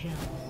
kill.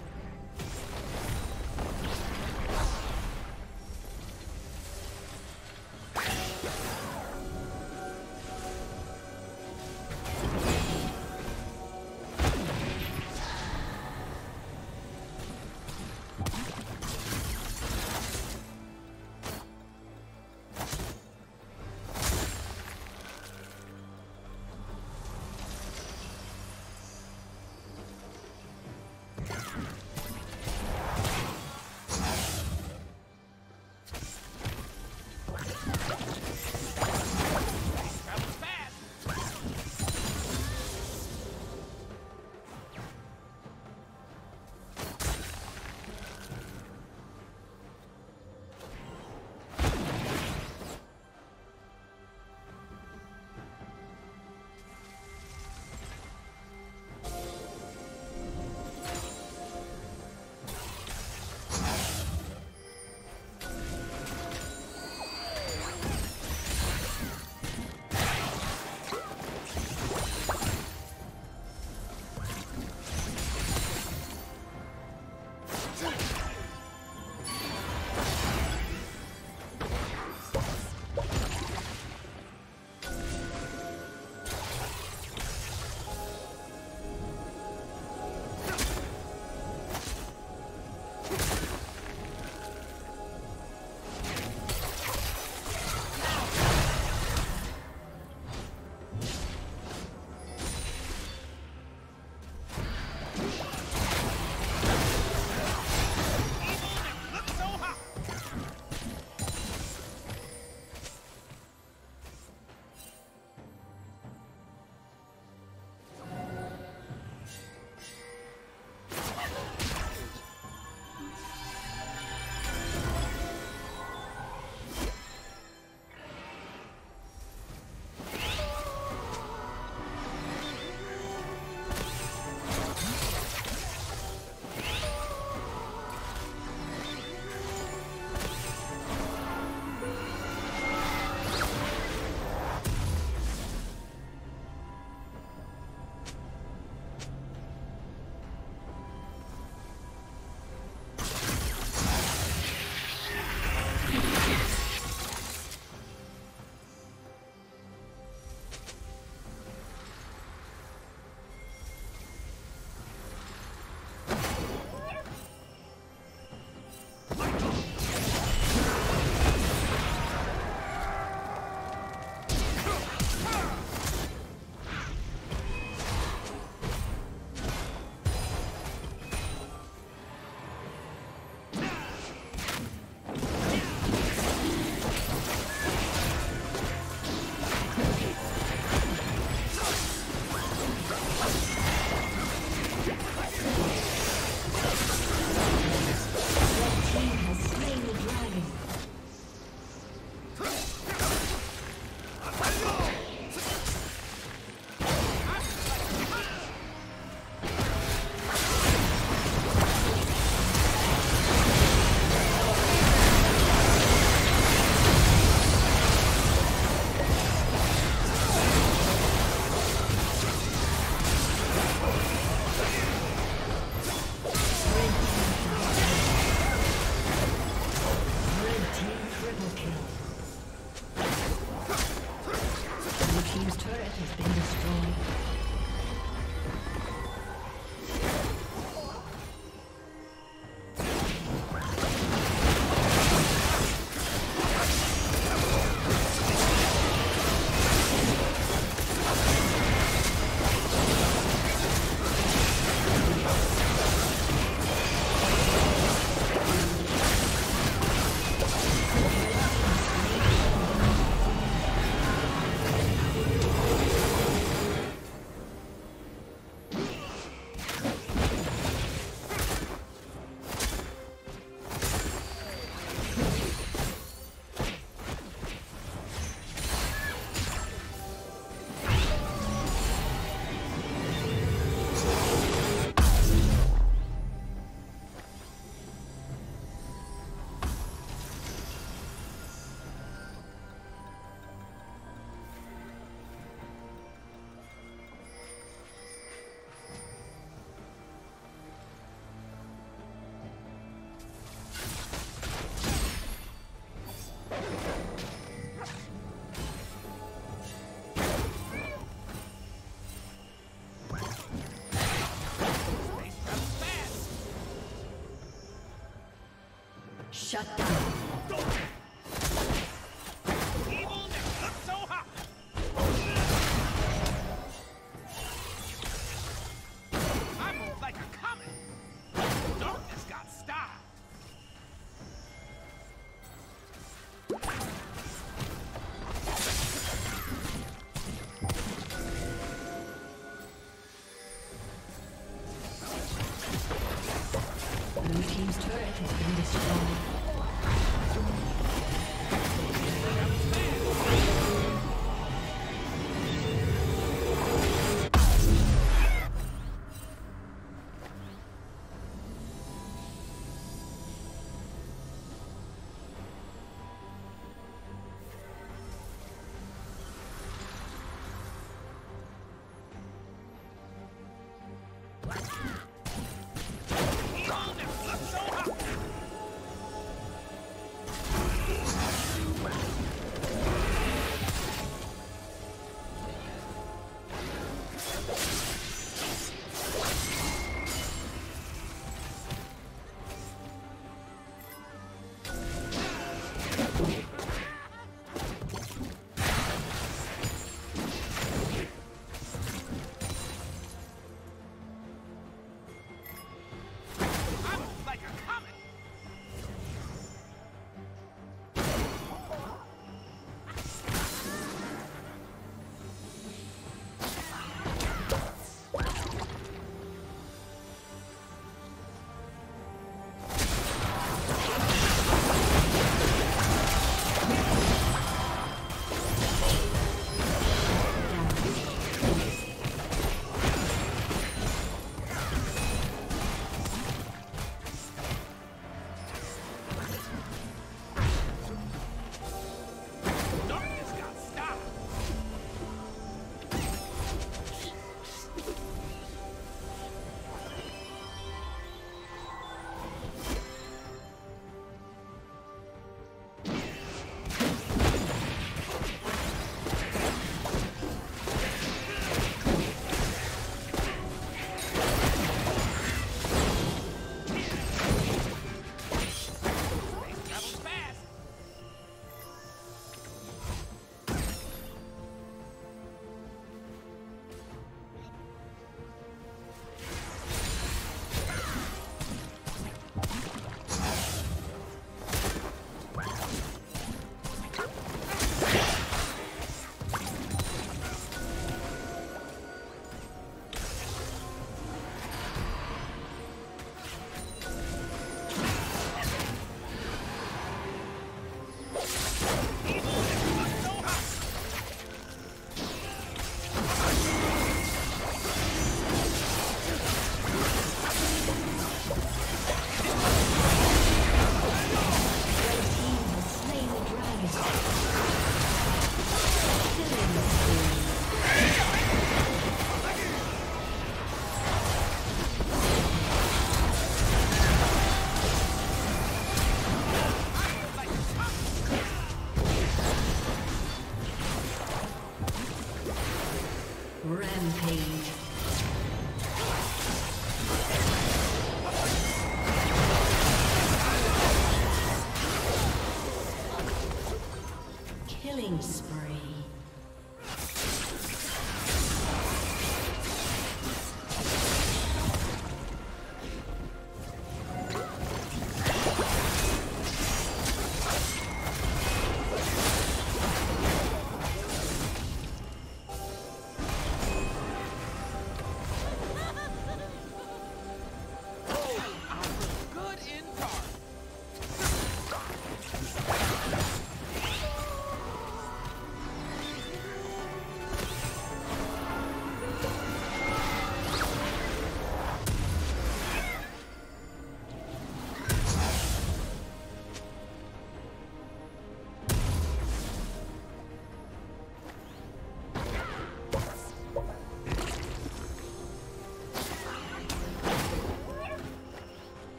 Shut down.